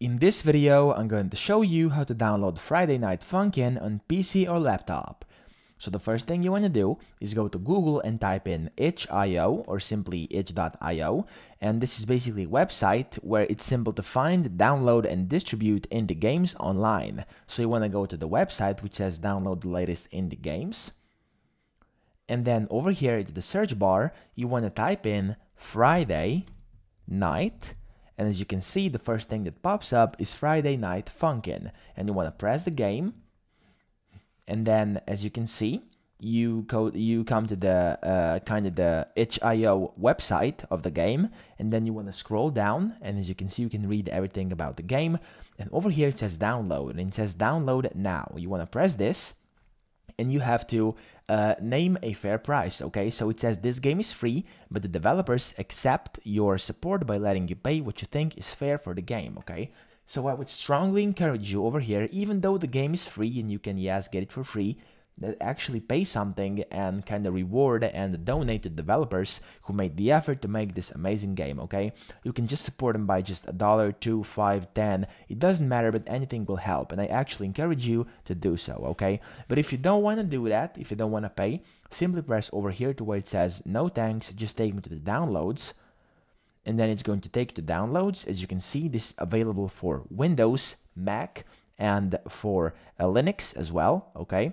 In this video, I'm going to show you how to download Friday Night Funkin' on PC or laptop. So the first thing you want to do is go to Google and type in itch.io or simply itch.io and this is basically a website where it's simple to find, download and distribute indie games online. So you want to go to the website which says download the latest indie games and then over here to the search bar you want to type in Friday night and as you can see, the first thing that pops up is Friday Night Funkin'. And you want to press the game. And then, as you can see, you go you come to the uh, kind of the itch.io website of the game. And then you want to scroll down. And as you can see you can read everything about the game. And over here it says download. And it says download now. You want to press this and you have to uh, name a fair price. Okay, so it says this game is free, but the developers accept your support by letting you pay what you think is fair for the game. Okay, so I would strongly encourage you over here, even though the game is free and you can, yes, get it for free, that actually pay something and kind of reward and donate to developers who made the effort to make this amazing game okay? You can just support them by just a dollar two five ten. It doesn't matter but anything will help and i actually encourage you to do so okay? But if you don't want to do that if you don't want to pay simply press over here to where it says no thanks just take me to the downloads and then it's going to take you to downloads. As you can see this is available for windows mac and for uh, linux as well okay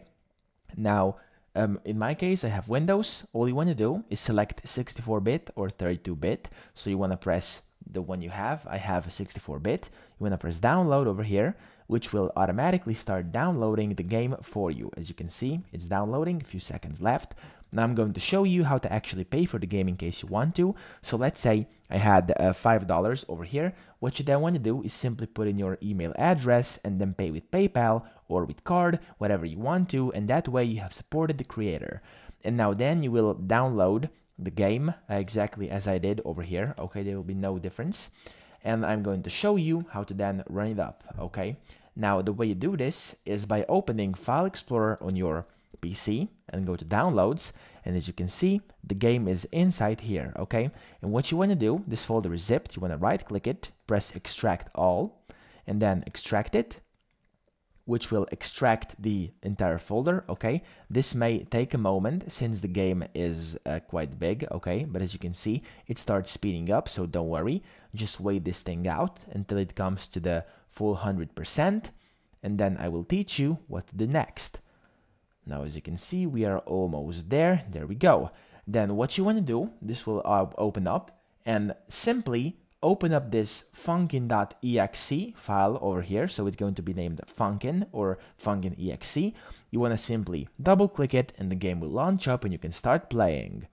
now, um, in my case, I have Windows. All you want to do is select 64-bit or 32-bit. So you want to press the one you have. I have a 64-bit. You want to press download over here, which will automatically start downloading the game for you. As you can see, it's downloading, a few seconds left. Now I'm going to show you how to actually pay for the game in case you want to. So let's say I had uh, $5 over here. What you then want to do is simply put in your email address and then pay with PayPal or with card, whatever you want to, and that way you have supported the creator. And now then you will download the game exactly as I did over here. Okay, there will be no difference. And I'm going to show you how to then run it up. Okay, now the way you do this is by opening File Explorer on your PC and go to downloads and as you can see the game is inside here okay and what you want to do this folder is zipped you want to right click it press extract all and then extract it which will extract the entire folder okay this may take a moment since the game is uh, quite big okay but as you can see it starts speeding up so don't worry just wait this thing out until it comes to the full 100% and then I will teach you what to do next now, as you can see, we are almost there. There we go. Then what you want to do, this will uh, open up and simply open up this funkin.exe file over here. So it's going to be named funkin or funkin.exe. You want to simply double click it and the game will launch up and you can start playing.